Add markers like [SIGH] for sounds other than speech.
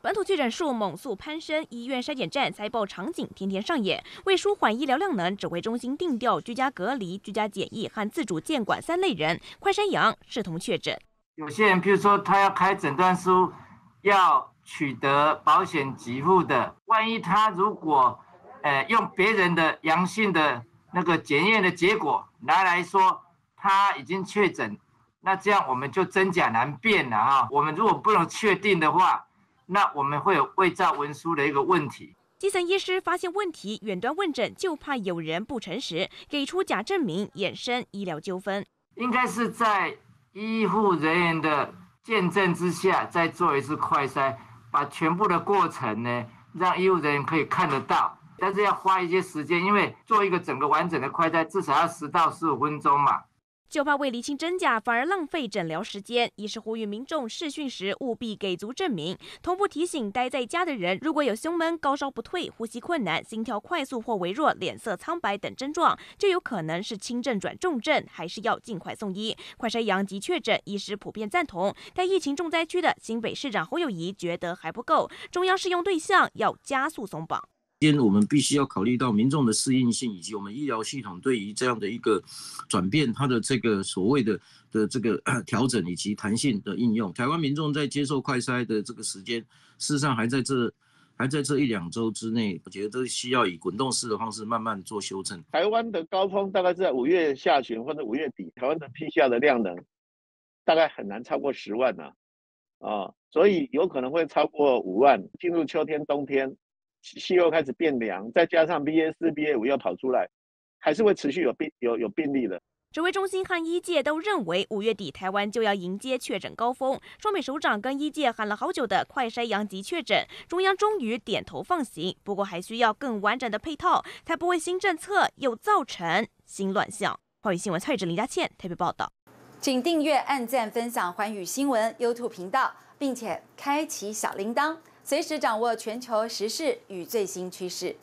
本土确诊数猛速攀升，医院筛检站塞爆场景天天上演。为舒缓医疗量能，指挥中心定调居家隔离、居家检疫和自主监管三类人，快筛阳视同确诊。有些人，譬如说他要开诊断书，要取得保险给付的，万一他如果，呃，用别人的阳性的那个检验的结果拿来说他已经确诊，那这样我们就真假难辨了啊！我们如果不能确定的话。那我们会有伪造文书的一个问题。基层医师发现问题，远端问诊就怕有人不诚实，给出假证明，衍生医疗纠纷。应该是在医护人员的见证之下，再做一次快筛，把全部的过程呢，让医护人员可以看得到。但是要花一些时间，因为做一个整个完整的快筛，至少要十到十五分钟嘛。就怕未厘清真假，反而浪费诊疗时间。医师呼吁民众试训时务必给足证明，同步提醒待在家的人，如果有胸闷、高烧不退、呼吸困难、心跳快速或微弱、脸色苍白等症状，就有可能是轻症转重症，还是要尽快送医。快筛阳及确诊，医师普遍赞同，但疫情重灾区的新北市长侯友谊觉得还不够，中央适用对象要加速松绑。天我们必须要考虑到民众的适应性，以及我们医疗系统对于这样的一个转变，它的这个所谓的的这个 [CLEARS THROAT] 调整以及弹性的应用。台湾民众在接受快筛的这个时间，事实上还在这还在这一两周之内，我觉得都需要以滚动式的方式慢慢做修正。台湾的高峰大概是在五月下旬或者五月底，台湾的 PCR 的量能大概很难超过十万呢，啊，所以有可能会超过五万。进入秋天、冬天。气候开始变凉，再加上 BA 四、BA 五又跑出来，还是会持续有病有有病例的。指挥中心和医界都认为，五月底台湾就要迎接确诊高峰。双美首长跟医界喊了好久的快筛阳极确诊，中央终于点头放行。不过还需要更完整的配套，才不会新政策又造成新乱象。华语新闻蔡志林佳倩特别报道，请订阅、按赞、分享环宇新闻 YouTube 频道，并且开启小铃铛。随时掌握全球时事与最新趋势。